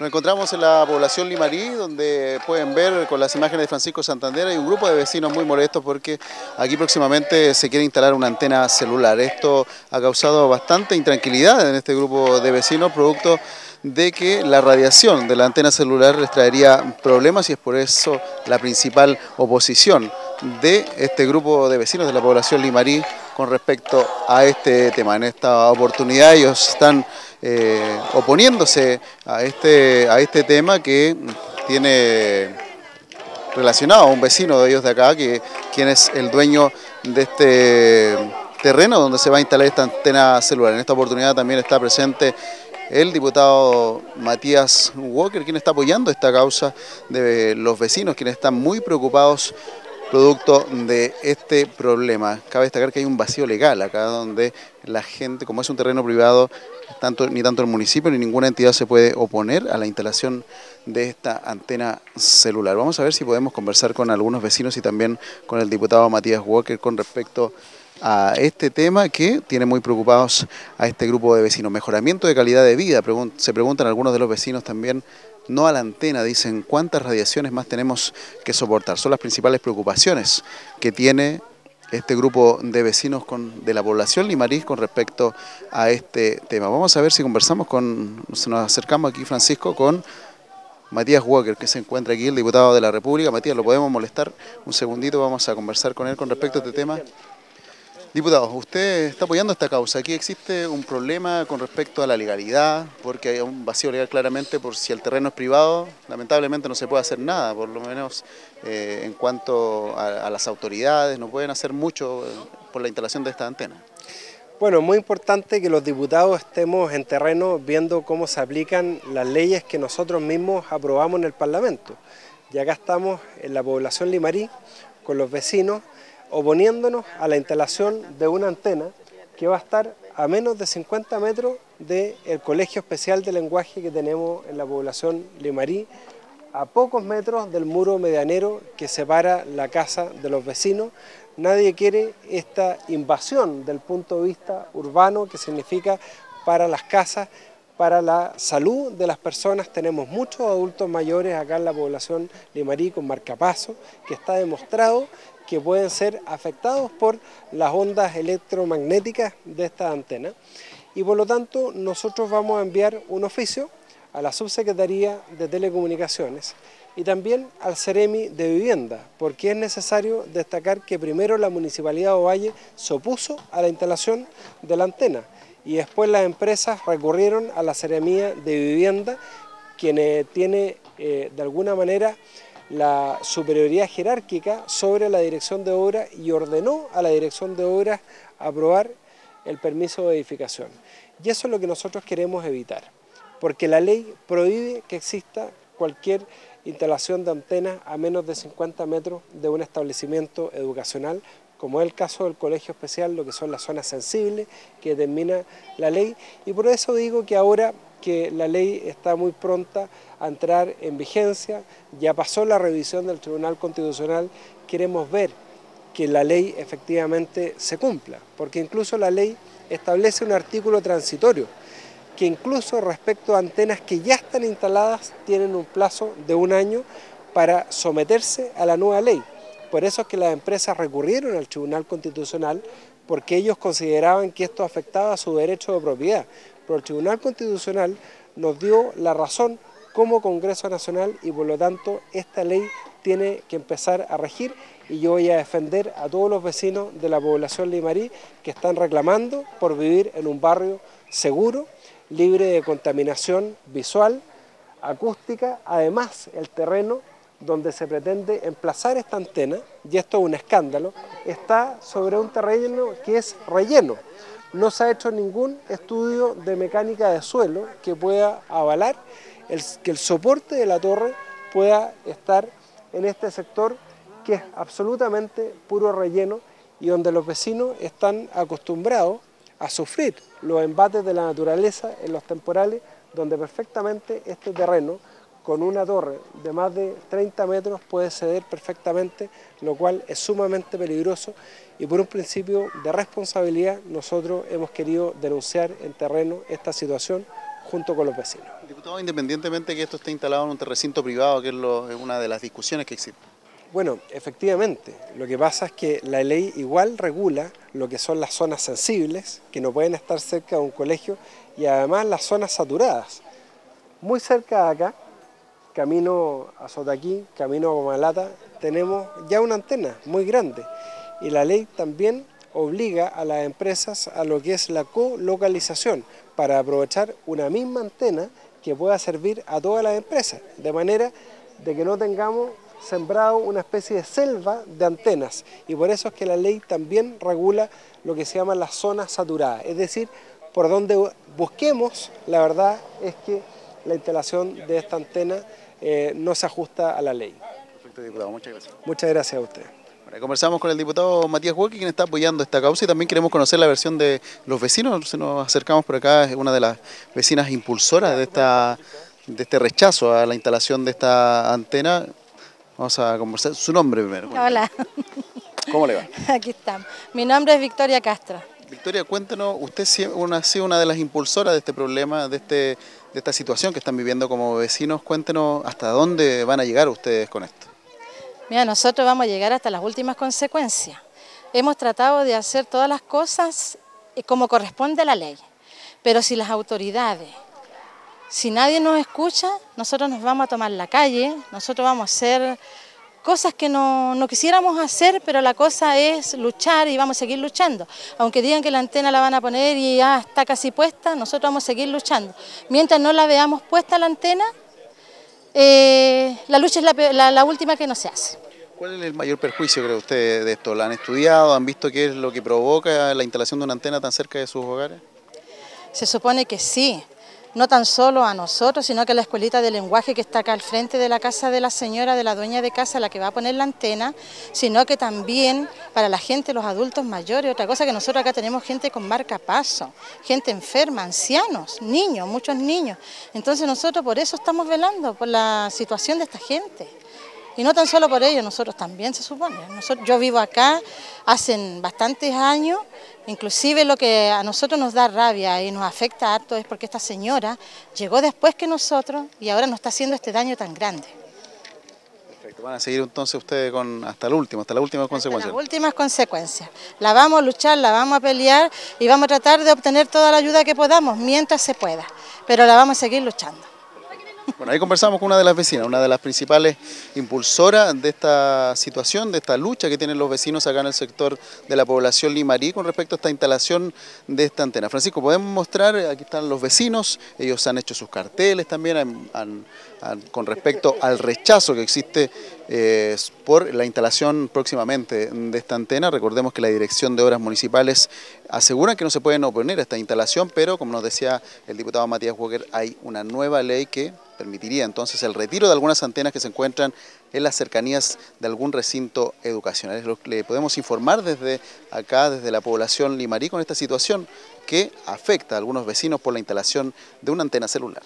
Nos encontramos en la población Limarí, donde pueden ver con las imágenes de Francisco Santander, hay un grupo de vecinos muy molestos porque aquí próximamente se quiere instalar una antena celular. Esto ha causado bastante intranquilidad en este grupo de vecinos, producto de que la radiación de la antena celular les traería problemas y es por eso la principal oposición de este grupo de vecinos de la población Limarí con respecto a este tema. En esta oportunidad ellos están eh, oponiéndose a este, a este tema que tiene relacionado a un vecino de ellos de acá, que, quien es el dueño de este terreno donde se va a instalar esta antena celular. En esta oportunidad también está presente el diputado Matías Walker, quien está apoyando esta causa de los vecinos, quienes están muy preocupados producto de este problema. Cabe destacar que hay un vacío legal acá donde la gente, como es un terreno privado, tanto, ni tanto el municipio ni ninguna entidad se puede oponer a la instalación de esta antena celular. Vamos a ver si podemos conversar con algunos vecinos y también con el diputado Matías Walker con respecto a este tema que tiene muy preocupados a este grupo de vecinos. Mejoramiento de calidad de vida, se preguntan algunos de los vecinos también no a la antena, dicen cuántas radiaciones más tenemos que soportar. Son las principales preocupaciones que tiene este grupo de vecinos de la población Limarís con respecto a este tema. Vamos a ver si conversamos con, nos acercamos aquí Francisco con Matías Walker, que se encuentra aquí, el diputado de la República. Matías, ¿lo podemos molestar? Un segundito, vamos a conversar con él con respecto a este tema. Diputado, usted está apoyando esta causa. Aquí existe un problema con respecto a la legalidad, porque hay un vacío legal claramente por si el terreno es privado, lamentablemente no se puede hacer nada, por lo menos eh, en cuanto a, las autoridades, no pueden hacer mucho eh, por la instalación de esta antena. Bueno, es muy importante que los diputados estemos en terreno viendo cómo se aplican las leyes que nosotros mismos aprobamos en el Parlamento. Y acá estamos en la población Limarí, con los vecinos, oponiéndonos a la instalación de una antena que va a estar a menos de 50 metros del Colegio Especial de Lenguaje que tenemos en la población Limarí, a pocos metros del muro medianero que separa la casa de los vecinos. Nadie quiere esta invasión del punto de vista urbano que significa para las casas, para la salud de las personas. Tenemos muchos adultos mayores acá en la población Limarí con marcapaso, que está demostrado que pueden ser afectados por las ondas electromagnéticas de esta antena. Y por lo tanto nosotros vamos a enviar un oficio a la Subsecretaría de Telecomunicaciones y también al Ceremi de Vivienda, porque es necesario destacar que primero la Municipalidad de Ovalle se opuso a la instalación de la antena y después las empresas recurrieron a la Ceremía de Vivienda, quien tiene eh, de alguna manera la superioridad jerárquica sobre la dirección de obras y ordenó a la dirección de obras aprobar el permiso de edificación. Y eso es lo que nosotros queremos evitar, porque la ley prohíbe que exista cualquier instalación de antenas a menos de 50 metros de un establecimiento educacional, como es el caso del colegio especial, lo que son las zonas sensibles que determina la ley, y por eso digo que ahora que la ley está muy pronta a entrar en vigencia, ya pasó la revisión del Tribunal Constitucional, queremos ver que la ley efectivamente se cumpla, porque incluso la ley establece un artículo transitorio, que incluso respecto a antenas que ya están instaladas tienen un plazo de un año para someterse a la nueva ley. Por eso es que las empresas recurrieron al Tribunal Constitucional porque ellos consideraban que esto afectaba su derecho de propiedad pero el Tribunal Constitucional nos dio la razón como Congreso Nacional y por lo tanto esta ley tiene que empezar a regir y yo voy a defender a todos los vecinos de la población Limarí que están reclamando por vivir en un barrio seguro, libre de contaminación visual, acústica, además el terreno donde se pretende emplazar esta antena, y esto es un escándalo, está sobre un terreno que es relleno no se ha hecho ningún estudio de mecánica de suelo que pueda avalar que el soporte de la torre pueda estar en este sector que es absolutamente puro relleno y donde los vecinos están acostumbrados a sufrir los embates de la naturaleza en los temporales, donde perfectamente este terreno con una torre de más de 30 metros puede ceder perfectamente, lo cual es sumamente peligroso y por un principio de responsabilidad nosotros hemos querido denunciar en terreno esta situación junto con los vecinos. Todo independientemente que esto esté instalado en un recinto privado, que es, es una de las discusiones que existen. Bueno, efectivamente, lo que pasa es que la ley igual regula lo que son las zonas sensibles, que no pueden estar cerca de un colegio, y además las zonas saturadas. Muy cerca de acá, camino a Sotaquí, camino a Comalata, tenemos ya una antena muy grande. Y la ley también obliga a las empresas a lo que es la colocalización para aprovechar una misma antena que pueda servir a todas las empresas, de manera de que no tengamos sembrado una especie de selva de antenas. Y por eso es que la ley también regula lo que se llama las zonas saturadas, es decir, por donde busquemos, la verdad es que la instalación de esta antena eh, no se ajusta a la ley. Perfecto, diputado, muchas gracias. Muchas gracias a usted. conversamos con el diputado Matías Hueque, quien está apoyando esta causa y también queremos conocer la versión de los vecinos. Nos acercamos por acá, es una de las vecinas impulsoras de, esta, de este rechazo a la instalación de esta antena. Vamos a conversar. Su nombre primero. Hola. ¿Cómo le va? Aquí estamos. Mi nombre es Victoria Castro. Victoria, cuéntenos, usted ha sido una de las impulsoras de este problema, de, este, de esta situación que están viviendo como vecinos. Cuéntenos hasta dónde van a llegar ustedes con esto. Mira, nosotros vamos a llegar hasta las últimas consecuencias. Hemos tratado de hacer todas las cosas eh, como corresponde a la ley, pero si las autoridades si nadie nos escucha, nosotros nos vamos a tomar la calle, nosotros vamos a hacer cosas que no, quisiéramos hacer, pero la cosa es luchar y vamos a seguir luchando. Aunque digan que la antena la van a poner y ya está casi puesta, nosotros vamos a seguir luchando. Mientras no la veamos puesta la antena, eh, la lucha es la, la última que no se hace. ¿Cuál es el mayor perjuicio, cree usted, de esto? ¿La han estudiado? ¿Han visto qué es lo que provoca la instalación de una antena tan cerca de sus hogares? Se supone que sí, no tan solo a nosotros, sino que a la escuelita de lenguaje que está acá al frente de la casa de la señora, de la dueña de casa, la que va a poner la antena, sino que también para la gente, los adultos mayores, otra cosa que nosotros acá tenemos gente con marca paso, gente enferma, ancianos, niños, muchos niños. Entonces nosotros por eso estamos velando, por la situación de esta gente. Y no tan solo por ello, nosotros también se supone. yo vivo acá hace bastantes años, inclusive lo que a nosotros nos da rabia y nos afecta harto es porque esta señora llegó después que nosotros y ahora nos está haciendo este daño tan grande. Perfecto, van a seguir entonces ustedes con hasta el último, hasta las últimas consecuencias. las últimas consecuencias. La vamos a luchar, la vamos a pelear y vamos a tratar de obtener toda la ayuda que podamos mientras se pueda, pero la vamos a seguir luchando. Bueno, ahí conversamos con una de las vecinas, una de las principales impulsoras de esta situación, de esta lucha que tienen los vecinos acá en el sector de la población Limarí con respecto a esta instalación de esta antena. Francisco, podemos mostrar, aquí están los vecinos, ellos han hecho sus carteles también con respecto al rechazo que existe eh, por la instalación próximamente de esta antena. Recordemos que la Dirección de Obras Municipales asegura que no se pueden oponer a esta instalación, pero como nos decía el diputado Matías Walker, hay una nueva ley que permitiría entonces el retiro de algunas antenas que se encuentran en las cercanías de algún recinto educacional. Le podemos informar desde acá, desde la población Limarí, con esta situación que afecta a algunos vecinos por la instalación de una antena celular.